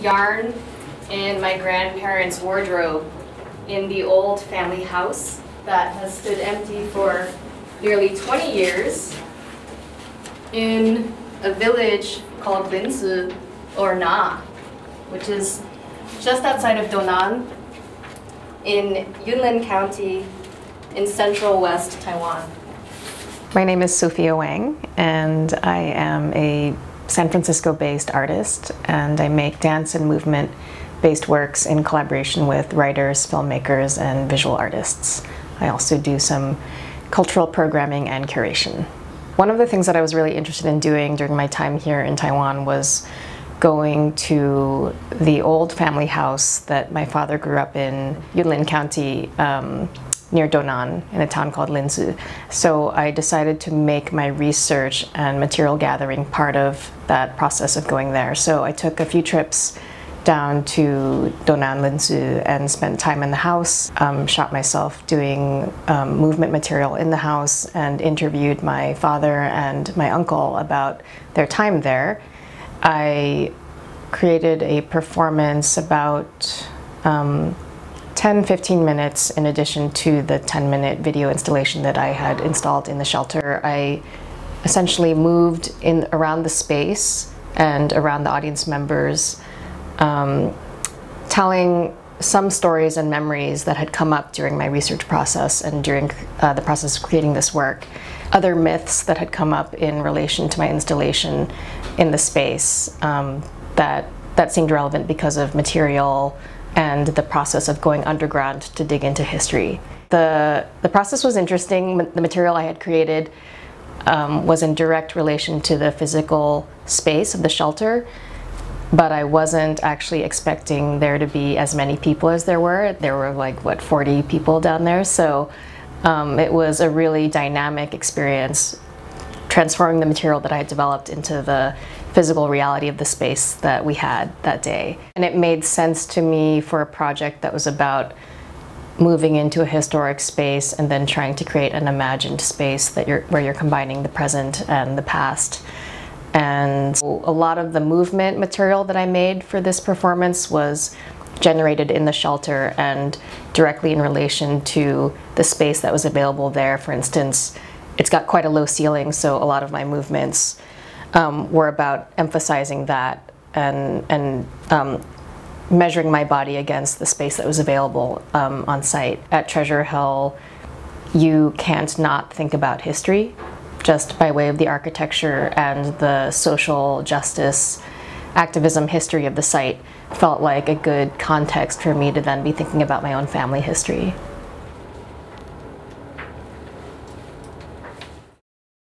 yarn in my grandparents' wardrobe in the old family house that has stood empty for nearly 20 years in a village called Linzi or Na, which is just outside of Dounan in Yunlin County in central west Taiwan. My name is Sophia Wang, and I am a San Francisco based artist, and I make dance and movement based works in collaboration with writers, filmmakers, and visual artists. I also do some cultural programming and curation. One of the things that I was really interested in doing during my time here in Taiwan was going to the old family house that my father grew up in, Yunlin County, um, near Dounan in a town called Linzi. So I decided to make my research and material gathering part of that process of going there. So I took a few trips down to Dounan Linzu and spent time in the house, um, shot myself doing um, movement material in the house and interviewed my father and my uncle about their time there. I created a performance about um, 10 15 minutes in addition to the 10 minute video installation that I had installed in the shelter. I essentially moved in around the space and around the audience members, um, telling some stories and memories that had come up during my research process and during uh, the process of creating this work. Other myths that had come up in relation to my installation in the space um, that, that seemed relevant because of material and the process of going underground to dig into history. The, the process was interesting. The material I had created um, was in direct relation to the physical space of the shelter, but I wasn't actually expecting there to be as many people as there were. There were like, what, 40 people down there? So um, it was a really dynamic experience transforming the material that I had developed into the physical reality of the space that we had that day. And it made sense to me for a project that was about moving into a historic space and then trying to create an imagined space that you're, where you're combining the present and the past. And a lot of the movement material that I made for this performance was generated in the shelter and directly in relation to the space that was available there. For instance, it's got quite a low ceiling, so a lot of my movements um, were about emphasizing that and, and um, measuring my body against the space that was available um, on site. At Treasure Hill, you can't not think about history just by way of the architecture and the social justice activism history of the site felt like a good context for me to then be thinking about my own family history.